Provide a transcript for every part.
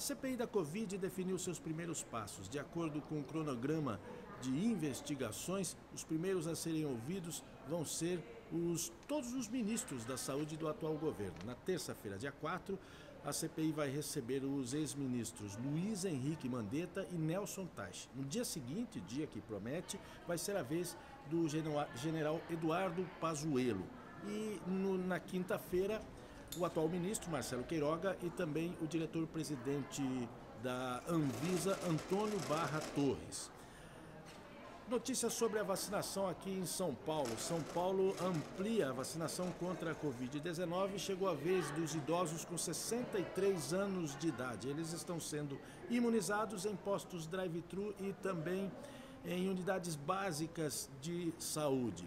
A CPI da Covid definiu seus primeiros passos. De acordo com o cronograma de investigações, os primeiros a serem ouvidos vão ser os, todos os ministros da saúde do atual governo. Na terça-feira, dia 4, a CPI vai receber os ex-ministros Luiz Henrique Mandetta e Nelson Teich. No dia seguinte, dia que promete, vai ser a vez do general Eduardo Pazuello. E no, na quinta-feira, o atual ministro Marcelo Queiroga e também o diretor-presidente da Anvisa, Antônio Barra Torres. Notícias sobre a vacinação aqui em São Paulo. São Paulo amplia a vacinação contra a Covid-19. Chegou a vez dos idosos com 63 anos de idade. Eles estão sendo imunizados em postos drive-thru e também em unidades básicas de saúde.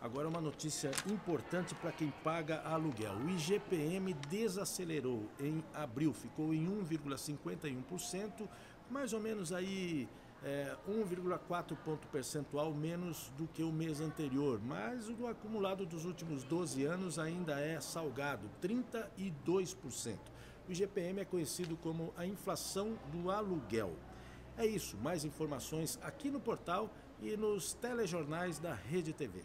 Agora uma notícia importante para quem paga aluguel. O IGPM desacelerou em abril, ficou em 1,51%, mais ou menos aí é, 1,4 ponto percentual menos do que o mês anterior, mas o acumulado dos últimos 12 anos ainda é salgado, 32%. O IGPM é conhecido como a inflação do aluguel. É isso, mais informações aqui no portal e nos telejornais da Rede TV.